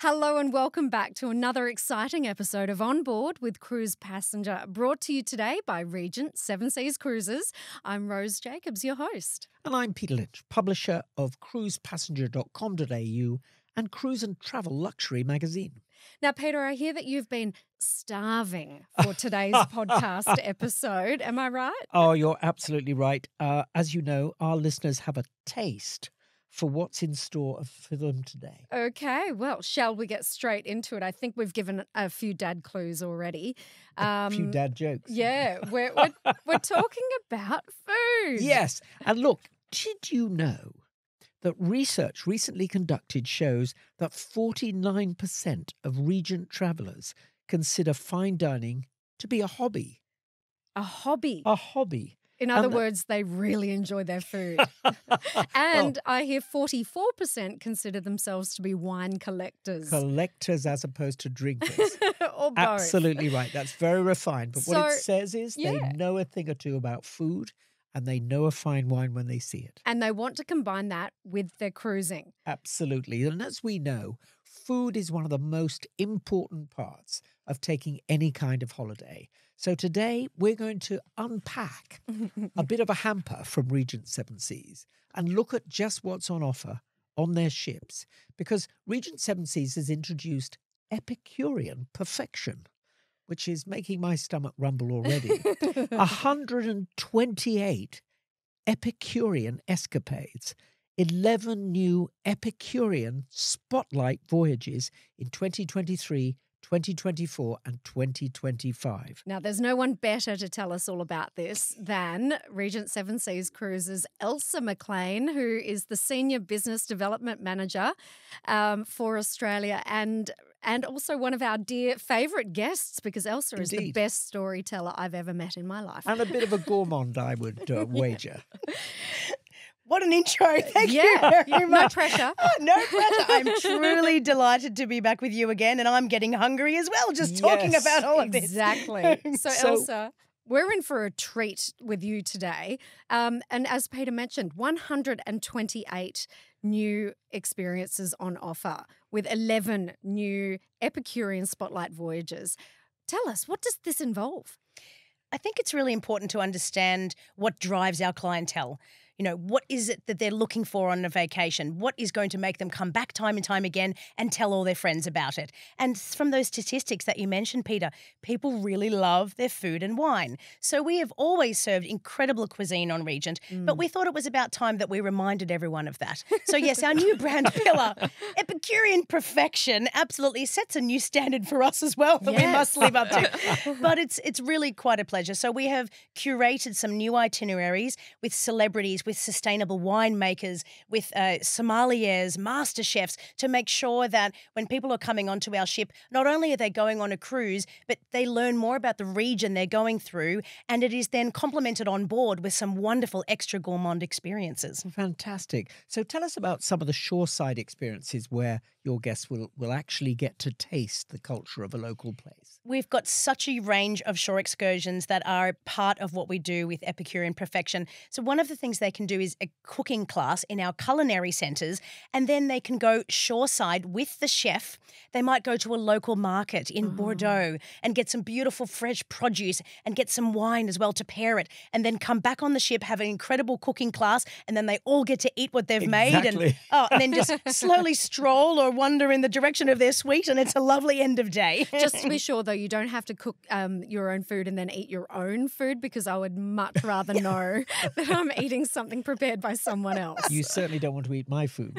Hello and welcome back to another exciting episode of On Board with Cruise Passenger, brought to you today by Regent Seven Seas Cruises. I'm Rose Jacobs, your host. And I'm Peter Lynch, publisher of cruisepassenger.com.au and Cruise and Travel Luxury magazine. Now, Peter, I hear that you've been starving for today's podcast episode. Am I right? Oh, you're absolutely right. Uh, as you know, our listeners have a taste for what's in store for them today. Okay, well, shall we get straight into it? I think we've given a few dad clues already. Um, a few um, dad jokes. Yeah, we're, we're, we're talking about food. Yes. And look, did you know that research recently conducted shows that 49% of Regent travellers consider fine dining to be a hobby? A hobby. A hobby. In other words, they really enjoy their food. and I hear 44% consider themselves to be wine collectors. Collectors as opposed to drinkers. or both. Absolutely right. That's very refined. But so, what it says is yeah. they know a thing or two about food and they know a fine wine when they see it. And they want to combine that with their cruising. Absolutely. And as we know, food is one of the most important parts of taking any kind of holiday. So today we're going to unpack a bit of a hamper from Regent Seven Seas and look at just what's on offer on their ships because Regent Seven Seas has introduced Epicurean perfection, which is making my stomach rumble already. 128 Epicurean escapades, 11 new Epicurean spotlight voyages in 2023 2024 and 2025. Now, there's no one better to tell us all about this than Regent Seven Seas Cruises' Elsa McLean, who is the Senior Business Development Manager um, for Australia and and also one of our dear favourite guests because Elsa Indeed. is the best storyteller I've ever met in my life. And a bit of a gourmand, I would uh, wager. What an intro. Thank yeah, you very much. No pressure. Oh, no pressure. I'm truly delighted to be back with you again, and I'm getting hungry as well just yes, talking about all of this. Exactly. So, so, Elsa, we're in for a treat with you today. Um, and as Peter mentioned, 128 new experiences on offer with 11 new Epicurean Spotlight voyages. Tell us, what does this involve? I think it's really important to understand what drives our clientele you know, what is it that they're looking for on a vacation? What is going to make them come back time and time again and tell all their friends about it? And from those statistics that you mentioned, Peter, people really love their food and wine. So we have always served incredible cuisine on Regent, mm. but we thought it was about time that we reminded everyone of that. So, yes, our new brand pillar, Epicurean Perfection, absolutely sets a new standard for us as well that yes. we must live up to. but it's it's really quite a pleasure. So we have curated some new itineraries with celebrities with sustainable winemakers, with uh, sommeliers, master chefs, to make sure that when people are coming onto our ship, not only are they going on a cruise, but they learn more about the region they're going through, and it is then complemented on board with some wonderful extra gourmand experiences. Fantastic. So tell us about some of the shoreside experiences where your guests will, will actually get to taste the culture of a local place. We've got such a range of shore excursions that are part of what we do with Epicurean Perfection. So one of the things they can do is a cooking class in our culinary centres, and then they can go shoreside with the chef. They might go to a local market in oh. Bordeaux and get some beautiful fresh produce and get some wine as well to pair it, and then come back on the ship, have an incredible cooking class, and then they all get to eat what they've exactly. made, and oh, and then just slowly stroll or wander in the direction of their suite, and it's a lovely end of day. just to be sure, though, you don't have to cook um, your own food and then eat your own food because I would much rather know that I'm eating something prepared by someone else. You certainly don't want to eat my food.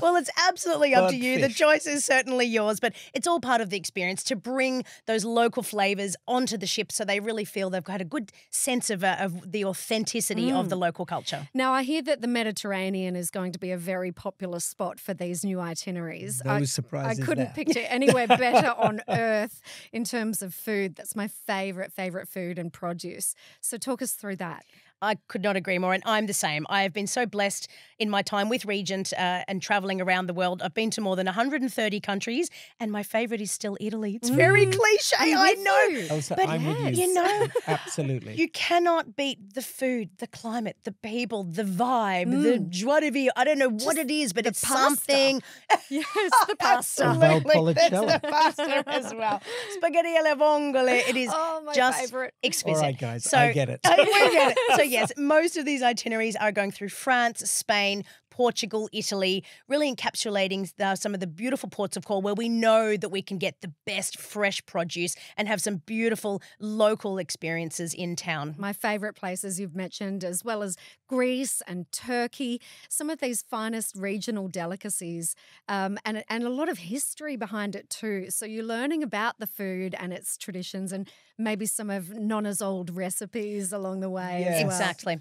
well, it's absolutely up to you. Fish. The choice is certainly yours, but it's all part of the experience to bring those local flavors onto the ship so they really feel they've got a good sense of, uh, of the authenticity mm. of the local culture. Now, I hear that the Mediterranean is going to be a very popular spot for these new itineraries. No I, surprises. I couldn't there. picture anywhere better on earth in terms of food. That's my favorite, favorite food and produce. So, talk us through that. I could not agree more. And I'm the same. I have been so blessed in my time with Regent uh, and traveling around the world. I've been to more than 130 countries, and my favorite is still Italy. It's very Mm. cliche, I'm I know. you. Oh, But I'm with you know, Absolutely. You cannot beat the food, the climate, the people, the vibe, the joie de vivre. I don't know what it is, but it's pasta. something. Yes, the pasta. Absolutely. There's Valpolicella. the pasta as well. Spaghetti alle vongole. It is Oh, my just favorite. exquisite. All right, guys, So, I get it. uh, we get it. So yes, most of these itineraries are going through France, Spain, Portugal, Italy, really encapsulating the, some of the beautiful ports of call where we know that we can get the best fresh produce and have some beautiful local experiences in town. My favourite places you've mentioned, as well as Greece and Turkey, some of these finest regional delicacies, um, and and a lot of history behind it too. So you're learning about the food and its traditions, and maybe some of Nonna's old recipes along the way. Yeah. as well. Exactly.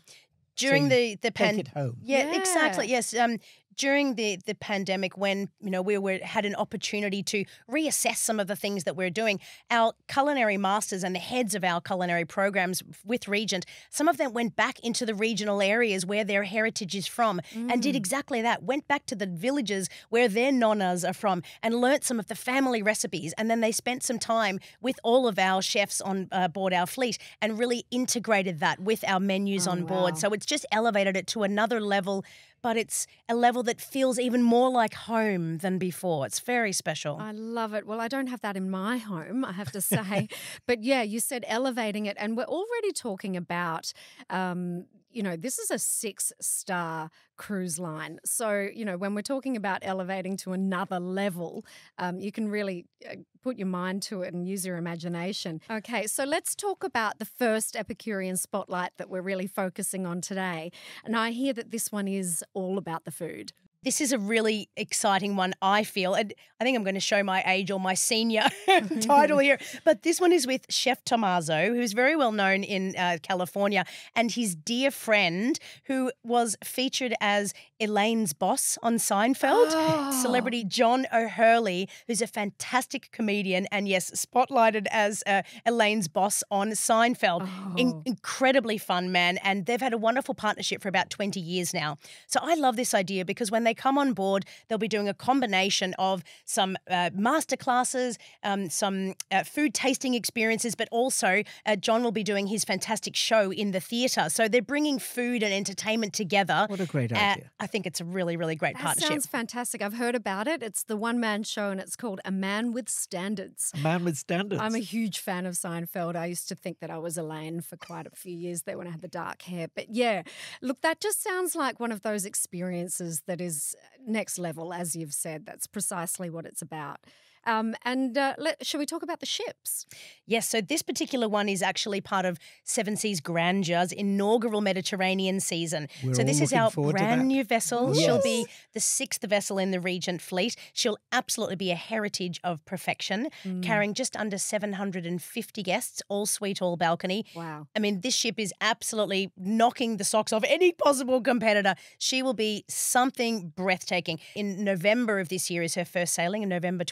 During you the the Take pan- it home. Yeah, exactly. Yes. Um, during the the pandemic, when you know we were had an opportunity to reassess some of the things that we're doing, our culinary masters and the heads of our culinary programs with Regent, some of them went back into the regional areas where their heritage is from, and did exactly that. Went back to the villages where their nonnas are from, and learnt some of the family recipes. And then they spent some time with all of our chefs on uh, board our fleet, and really integrated that with our menus Oh, on board. wow. So it's just elevated it to another level, but it's a level that feels even more like home than before. It's very special. I love it. Well, I don't have that in my home, I have to say. but yeah, you said elevating it, and we're already talking about, um, you know, this is a six star cruise line. So, you know, when we're talking about elevating to another level, um, you can really uh, put your mind to it and use your imagination. Okay, so let's talk about the first Epicurean spotlight that we're really focusing on today. And I hear that this one is all about the food. This is a really exciting one, I feel. And I think I'm going to show my age or my senior title here. But this one is with Chef Tomaso, who's very well known in uh, California, and his dear friend, who was featured as Elaine's boss on Seinfeld, Oh. celebrity John O'Hurley, who's a fantastic comedian, and yes, spotlighted as uh, Elaine's boss on Seinfeld. In- Oh. incredibly fun man, and they've had a wonderful partnership for about 20 years now. So I love this idea because when they come on board, they'll be doing a combination of some uh, master classes, um, some uh, food tasting experiences, but also uh, John will be doing his fantastic show in the theatre. So they're bringing food and entertainment together. What a great Uh, idea. I think it's a really, really great That partnership. sounds fantastic. I've heard about it. It's the one man show and it's called A Man with Standards. A man with standards. I'm a huge fan of Seinfeld. I used to think that I was Elaine for quite a few years there when I had the dark hair. But yeah, look, that just sounds like one of those experiences that is Uh, next level, as you've said. That's precisely what it's about. Um, and uh, let, shall we talk about the ships? Yes, so this particular one is actually part of Seven Seas Grandeur's inaugural Mediterranean season. We're so this is our brand new vessel. She'll be the sixth vessel in the Regent fleet. She'll absolutely be a heritage of perfection, Mm. carrying just under 750 guests, all suite, all balcony. Wow. I mean, this ship is absolutely knocking the socks off any possible competitor. She will be something breathtaking. In November of this year is her first sailing, in November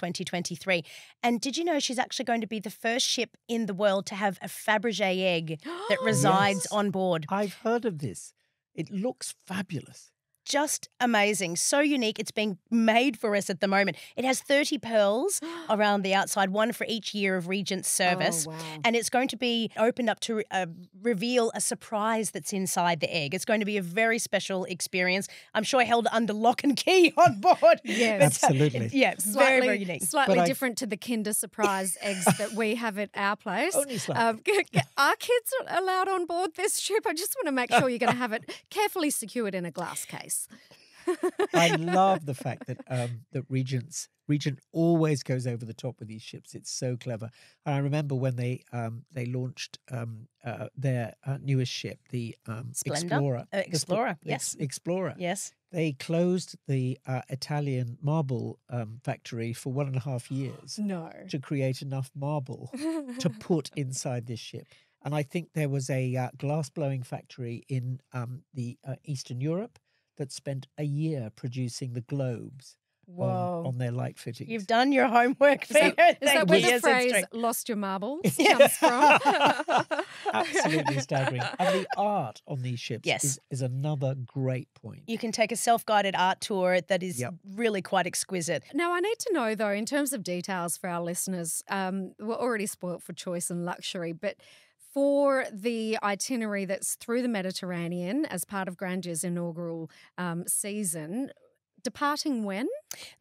2023. And did you know she's actually going to be the first ship in the world to have a Fabergé egg that resides Yes. on board? I've heard of this. It looks fabulous. Just amazing. So unique. It's being made for us at the moment. It has 30 pearls around the outside, one for each year of Regent service. Oh, wow. And it's going to be opened up to uh, reveal a surprise that's inside the egg. It's going to be a very special experience. I'm sure held under lock and key on board. Yes. But, uh, Absolutely. yeah, very, very unique. Slightly But I- different to the Kinder Surprise eggs that we have at our place. Only slightly. Um, g- g- are kids allowed on board this ship? I just want to make sure you're going to have it carefully secured in a glass case. I love the fact that um, that Regent's Regent always goes over the top with these ships. It's so clever. And I remember when they um, they launched um, uh, their uh, newest ship, the um, Explorer. Uh, The Explorer, Ex- yes. Explorer. yes. They closed the uh, Italian marble um, factory for one and a half years No. to create enough marble to put inside this ship. And I think there was a uh, glass blowing factory in um, the uh, Eastern Europe that spent a year producing the globes Whoa. on, on their light fittings. You've done your homework, Is that, Peter. is that where you. the phrase "lost your marbles" comes from? Absolutely staggering. And the art on these ships Yes. is, is another great point. You can take a self-guided art tour that is Yep. really quite exquisite. Now, I need to know, though, in terms of details for our listeners, um, we're already spoilt for choice and luxury, but for the itinerary that's through the Mediterranean as part of Grandeur's inaugural um, season, departing when?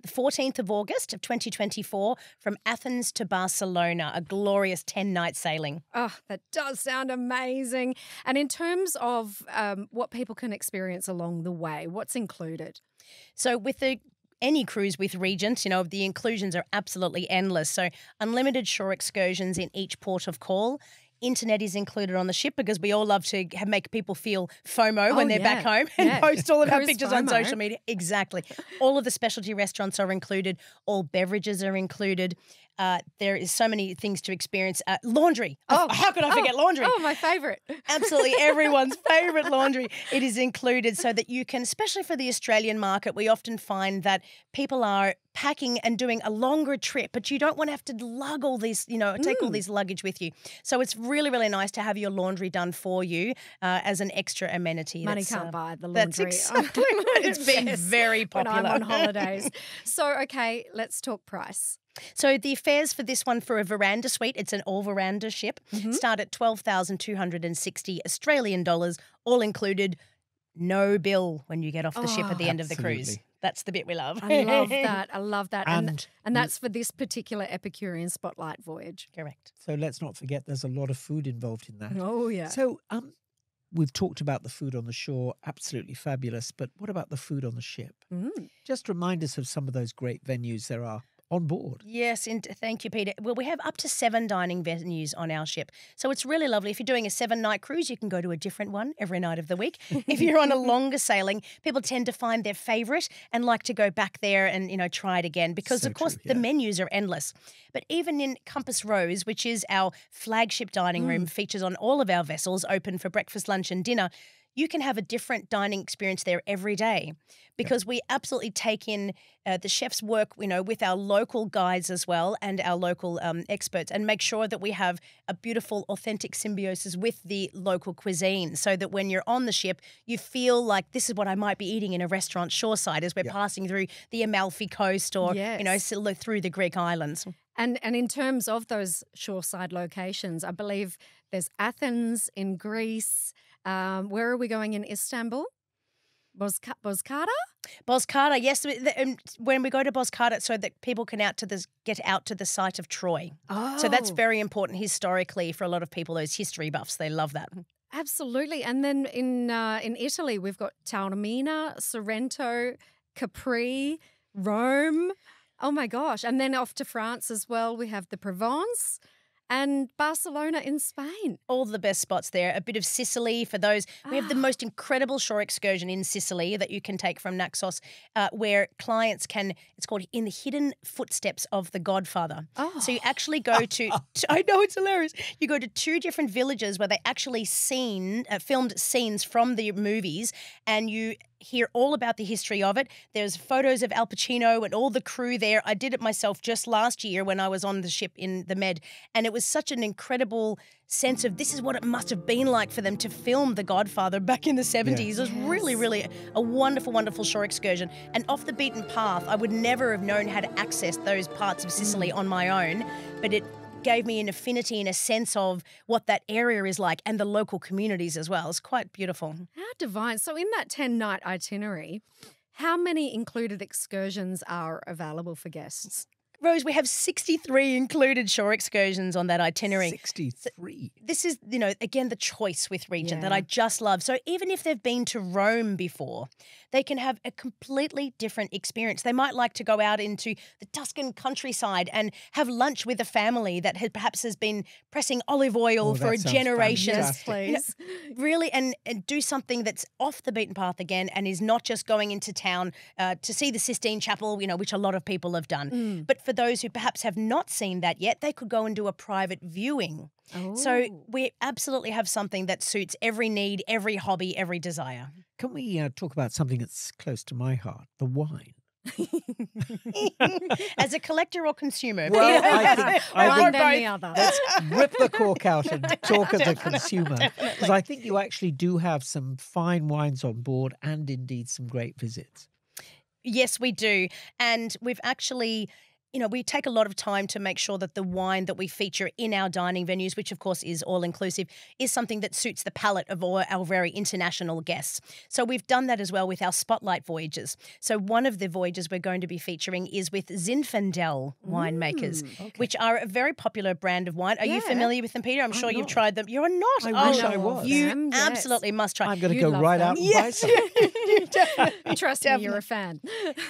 The 14th of August of 2024 from Athens to Barcelona, a glorious 10-night sailing. Oh, that does sound amazing. And in terms of um, what people can experience along the way, what's included? So with the any cruise with Regent, you know, the inclusions are absolutely endless. So unlimited shore excursions in each port of call. Internet is included on the ship because we all love to ha- make people feel FOMO when Oh, they're back home and Yeah. post all of our pictures on social media. Exactly. all of the specialty restaurants are included. All beverages are included. Uh, there is so many things to experience. Uh, laundry. Oh, how could I forget laundry? Oh, my favorite. Absolutely everyone's favorite laundry. It is included so that you can, especially for the Australian market, we often find that people are packing and doing a longer trip, but you don't want to have to lug all these, you know, take all these luggage with you. So it's really, really nice to have your laundry done for you uh, as an extra amenity. Money That's, can't uh, buy the laundry. That's exactly right. It's been very when popular. I'm on holidays. so, okay, let's talk price. So the fares for this one for a veranda suite, it's an all veranda ship, Mm-hmm. start at twelve thousand two hundred and sixty Australian dollars, all included, no bill when you get off the ship Oh, at the end of the cruise. That's the bit we love. I love that. I love that. And, And and that's for this particular Epicurean Spotlight voyage. Correct. So let's not forget there's a lot of food involved in that. Oh, yeah. So um, we've talked about the food on the shore, absolutely fabulous. But what about the food on the ship? Mm. Just remind us of some of those great venues there are on board. Yes, and thank you, Peter. Well, we have up to seven dining venues on our ship. So it's really lovely. If you're doing a seven night cruise, you can go to a different one every night of the week. if you're on a longer sailing, people tend to find their favorite and like to go back there and, you know, try it again because, So of course, true, the menus are endless. But even in Compass Rose, which is our flagship dining mm. room, features on all of our vessels, open for breakfast, lunch, and dinner. You can have a different dining experience there every day because we absolutely take in uh, the chef's work, you know, with our local guides as well and our local um, experts, and make sure that we have a beautiful, authentic symbiosis with the local cuisine, so that when you're on the ship, you feel like this is what I might be eating in a restaurant shoreside as we're Yeah. passing through the Amalfi Coast or you know through the Greek islands. And and in terms of those shoreside locations, I believe there's Athens in Greece. Um, where are we going in Istanbul? Boskara? Boskata, yes. um, When we go to Boskata, so that people can out to the get out to the site of Troy. Oh, So that's very important historically for a lot of people. Those history buffs, they love that. absolutely. And then in uh, in Italy, we've got Taormina, Sorrento, Capri, Rome. Oh my gosh! And then off to France as well. We have the Provence and Barcelona in Spain. All the best spots there. A bit of Sicily for those. We have the most incredible shore excursion in Sicily that you can take from Naxos, uh, where clients can. It's called "In the Hidden Footsteps of the Godfather." Oh, So you actually go to, to- I know it's hilarious. You go to two different villages where they actually seen uh, filmed scenes from the movies, and you hear all about the history of it. There's photos of Al Pacino and all the crew there. I did it myself just last year when I was on the ship in the Med, and it was such an incredible sense of this is what it must have been like for them to film The Godfather back in the 70s. It was really, Yes. really a wonderful, wonderful shore excursion. And off the beaten path, I would never have known how to access those parts of Sicily mm. on my own, but it gave me an affinity and a sense of what that area is like and the local communities as well. It's quite beautiful. How divine. So, in that 10 night itinerary, how many included excursions are available for guests? Rose, we have 63 included shore excursions on that itinerary. 63. This is, you know, again, the choice with Regent that I just love. So even if they've been to Rome before, they can have a completely different experience. They might like to go out into the Tuscan countryside and have lunch with a family that had, perhaps has been pressing olive oil Oh, for that sounds generations. fantastic. please. really and, and do something that's off the beaten path again and is not just going into town uh, to see the Sistine Chapel, you know, which a lot of people have done. Mm. But for those who perhaps have not seen that yet, they could go and do a private viewing. So Oh. we absolutely have something that suits every need, every hobby, every desire. Can we uh, talk about something that's close to my heart? The wine. As a collector or consumer? Well, I think, I One think then the other. let's rip the cork out and talk as a consumer. Because I think you actually do have some fine wines on board and indeed some great visits. Yes, we do. And we've actually you know, we take a lot of time to make sure that the wine that we feature in our dining venues, which of course is all inclusive, is something that suits the palate of all our very international guests. So we've done that as well with our spotlight voyages. So one of the voyages we're going to be featuring is with Zinfandel winemakers, Mm, okay. which are a very popular brand of wine. Are you familiar with them, Peter? I'm, I'm sure you've tried them. You're not. I oh, wish I know was. You them, yes. absolutely must try. Them. I'm going to go right them. out and buy Yes, some. you definitely- Trust me, you're a fan.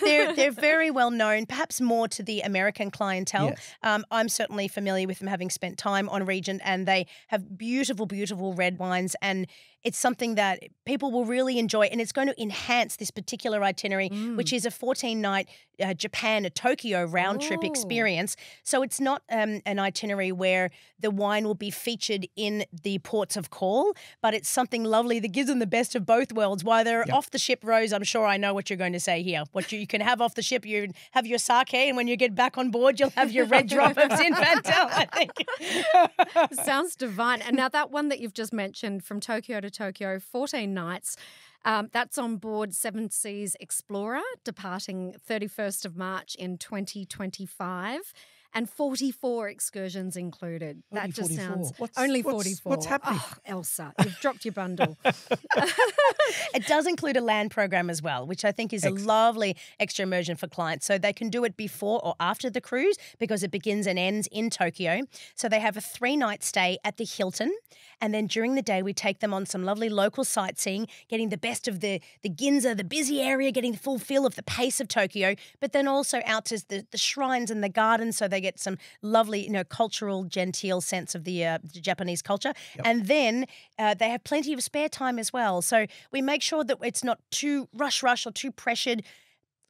they're they're very well known, perhaps more to the American clientele. Yes. Um, I'm certainly familiar with them, having spent time on Regent, and they have beautiful, beautiful red wines, and it's something that people will really enjoy, and it's going to enhance this particular itinerary, which is a 14 night uh, Japan to Tokyo round trip Oh. experience. So it's not um, an itinerary where the wine will be featured in the ports of call, but it's something lovely that gives them the best of both worlds. While they're Yep. off the ship, Rose, I'm sure I know what you're going to say here. What you, you can have off the ship, you have your sake, and when you get back on board, you'll have your red drop of Zinfandel, I think. Sounds divine. And now that one that you've just mentioned from Tokyo to Tokyo, 14 nights. Um, that's on board Seven Seas Explorer, departing 31st of March in 2025, and 44 excursions included. that just 44. sounds What's- only what's- 44. what's happening? Oh, Elsa, you've dropped your bundle. It does include a land program as well, which I think is Excellent. a lovely extra immersion for clients. So they can do it before or after the cruise because it begins and ends in Tokyo. So they have a three night stay at the Hilton. And then during the day, we take them on some lovely local sightseeing, getting the best of the, the Ginza, the busy area, getting the full feel of the pace of Tokyo, but then also out to the, the shrines and the gardens. So they get some lovely, you know, cultural, genteel sense of the, uh, Japanese culture. And then uh, they have plenty of spare time as well. So we make sure that it's not too rush, rush, or too pressured.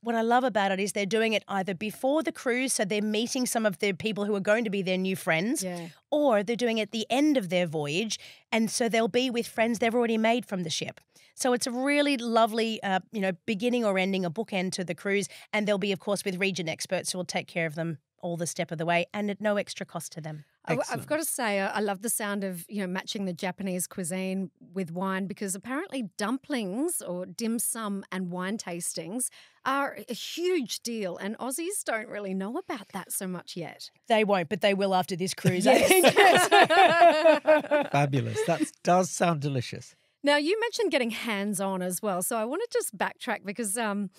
What I love about it is they're doing it either before the cruise, so they're meeting some of the people who are going to be their new friends, Yeah. or they're doing it at the end of their voyage, and so they'll be with friends they've already made from the ship. So it's a really lovely, uh, you know, beginning or ending, a bookend to the cruise, and they'll be, of course, with Regent experts who will take care of them all the step of the way, and at no extra cost to them. I- I've got to say, I I love the sound of you know matching the Japanese cuisine with wine because apparently dumplings or dim sum and wine tastings are a huge deal, and Aussies don't really know about that so much yet. They won't, but they will after this cruise. I Yes. think. Fabulous. That does sound delicious. Now, you mentioned getting hands on as well. So I want to just backtrack because um,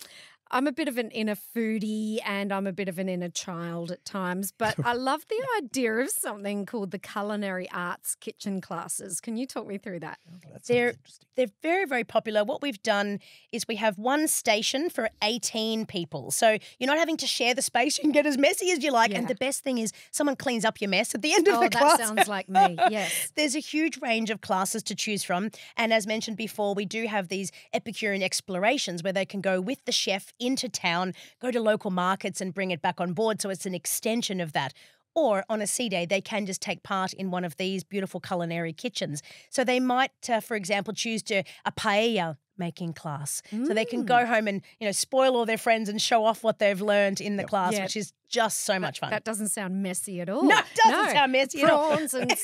I'm a bit of an inner foodie and I'm a bit of an inner child at times. But I love the idea of something called the Culinary Arts Kitchen Classes. Can you talk me through that? Oh, that They're- They're very, very popular. What we've done is we have one station for 18 people. So you're not having to share the space. You can get as messy as you like. And the best thing is someone cleans up your mess at the end of Oh, the that sounds like me. Yes. There's a huge range of classes to choose from. And as mentioned before, we do have these Epicurean explorations where they can go with the chef into town, go to local markets and bring it back on board. So it's an extension of that. Or on a sea day, they can just take part in one of these beautiful culinary kitchens. So they might, uh, for example, choose to a paella making class. So they can Mm. go home and, you know, spoil all their friends and show off what they've learned in the class, Yeah. which is just so much fun. That doesn't sound messy at all. No, it doesn't sound messy at all. Prawns and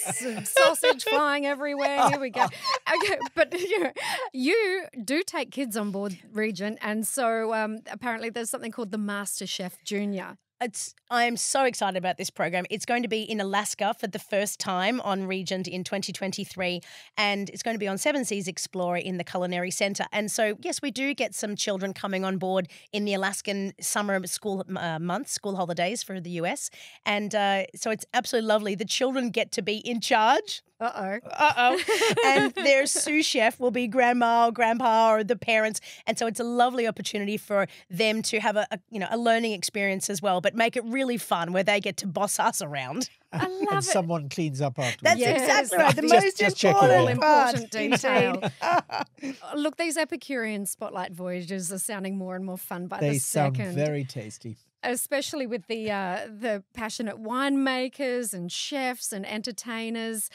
sausage flying everywhere. Here we go. Okay, but you, know, you do take kids on board, Regent, and so um, apparently there's something called the Master Chef Junior. It's I am so excited about this program. It's going to be in Alaska for the first time on Regent in 2023 and it's going to be on Seven Seas Explorer in the Culinary Center. And so yes, we do get some children coming on board in the Alaskan summer school uh, months, school holidays for the US. And uh, so it's absolutely lovely. The children get to be in charge Uh oh. uh oh. and their sous chef will be grandma or grandpa or the parents. And so it's a lovely opportunity for them to have a, a you know a learning experience as well, but make it really fun where they get to boss us around. I and love it. someone cleans up afterwards. That's Yes, exactly right. The just- most just important, All important detail. Oh, Look, these Epicurean spotlight voyages are sounding more and more fun by they the sound second. very tasty. especially with the uh, the passionate winemakers and chefs and entertainers.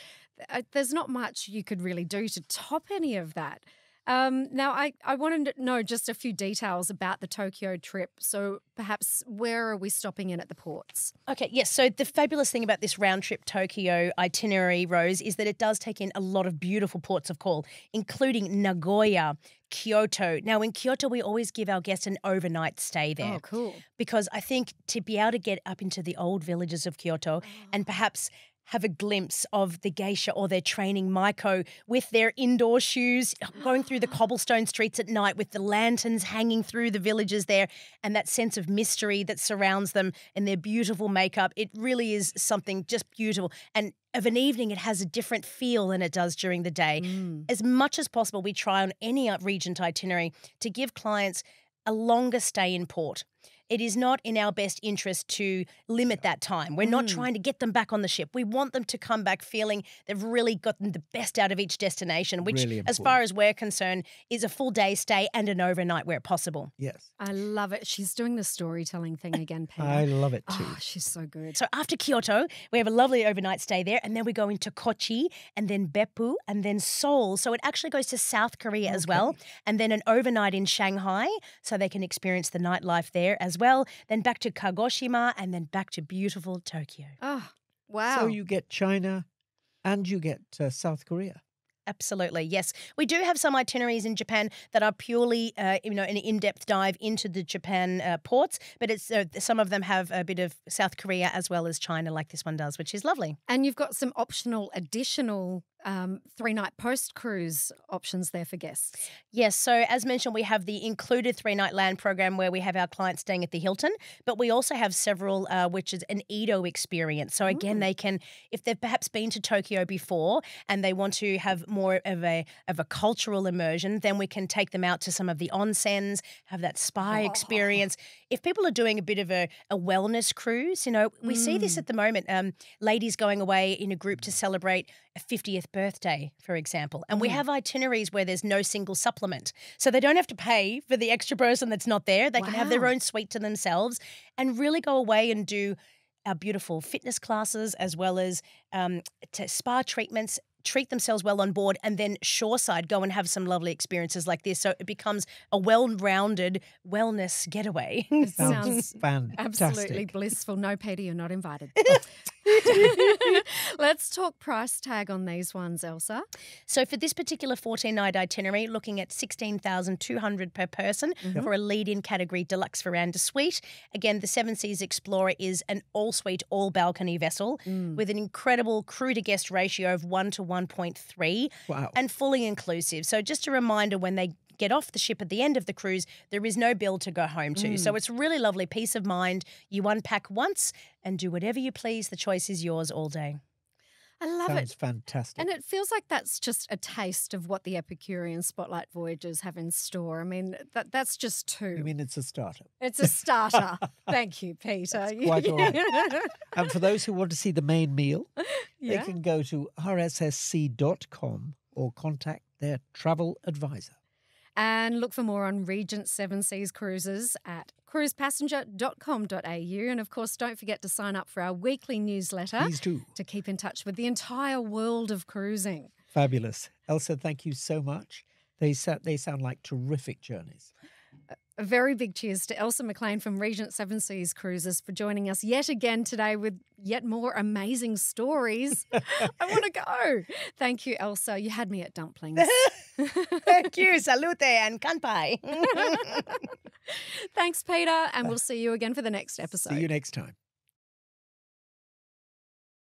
Uh, there's not much you could really do to top any of that. Um, now, I, I wanted to know just a few details about the Tokyo trip. So, perhaps where are we stopping in at the ports? Okay, yes. So the fabulous thing about this round trip Tokyo itinerary, Rose, is that it does take in a lot of beautiful ports of call, including Nagoya, Kyoto. Now, in Kyoto, we always give our guests an overnight stay there. Oh, cool. Because I think to be able to get up into the old villages of Kyoto and perhaps have a glimpse of the geisha or their training Maiko with their indoor shoes going through the cobblestone streets at night with the lanterns hanging through the villages there and that sense of mystery that surrounds them and their beautiful makeup. It really is something just beautiful. And of an evening, it has a different feel than it does during the day. Mm. As much as possible, we try on any Regent itinerary to give clients a longer stay in port. It is not in our best interest to limit that time. We're not Mm. trying to get them back on the ship. We want them to come back feeling they've really gotten the best out of each destination, which, Really as far as we're concerned, is a full day stay and an overnight where possible. Yes. I love it. She's doing the storytelling thing again, Peter. I love it too. Oh, she's so good. So after Kyoto, we have a lovely overnight stay there, and then we go into Kochi, and then Beppu, and then Seoul. So it actually goes to South Korea as well, and then an overnight in Shanghai, so they can experience the nightlife there as well. Then back to Kagoshima, and then back to beautiful Tokyo. Oh, wow. So you get China and you get uh, South Korea. Absolutely, yes. We do have some itineraries in Japan that are purely, uh, you know, an in-depth dive into the Japan uh, ports, but it's uh, some of them have a bit of South Korea as well as China, like this one does, which is lovely. and you've got some optional additional um, three night post cruise options there for guests. Yes, so as mentioned, we have the included three night land program where we have our clients staying at the Hilton, but we also have several, uh, which is an Edo experience. So again, Mm. they can, if they've perhaps been to Tokyo before and they want to have more of a of a cultural immersion, then we can take them out to some of the onsens, have that spa Oh. experience. If people are doing a bit of a, a wellness cruise, you know, we see this Mm. at the moment. Um, ladies going away in a group to celebrate a 50th birthday, for example. And we Mm. have itineraries where there's no single supplement. So they don't have to pay for the extra person that's not there. They can have their own suite to themselves and really go away and do our beautiful fitness classes as well as um, to spa treatments. Treat themselves well on board and then shoreside go and have some lovely experiences like this. So it becomes a well rounded wellness getaway. It Sounds sounds fantastic. absolutely blissful. No, Peter, you're not invited. Let's talk price tag on these ones, Elsa. So for this particular 14 night itinerary, looking at 16,200 per person for a lead in category deluxe veranda suite. Again, the Seven Seas Explorer is an all suite, all balcony vessel Mm. with an incredible crew to guest ratio of 1 to 1.3 Wow. and fully inclusive. So just a reminder when they get off the ship at the end of the cruise, there is no bill to go home to. So mm. it's really lovely peace of mind. You unpack once and do whatever you please. The choice is yours all day. I love Sounds it. fantastic. And it feels like that's just a taste of what the Epicurean Spotlight Voyages have in store. I mean, that that's just two. I mean, it's a starter. it's a starter. Thank you, Peter. That's quite all right. And for those who want to see the main meal, yeah. they can go to rssc.com or contact their travel advisor. And look for more on Regent Seven Seas Cruises at cruisepassenger.com.au. And of course, don't forget to sign up for our weekly newsletter These two. to keep in touch with the entire world of cruising. Fabulous. Elsa, thank you so much. They, they sound like terrific journeys. A very big cheers to Elsa McLean from Regent Seven Seas Cruises for joining us yet again today with yet more amazing stories. I want to go. Thank you, Elsa. You had me at dumplings. Thank you. Salute and kanpai. Thanks, Peter. And we'll see you again for the next episode. See you next time.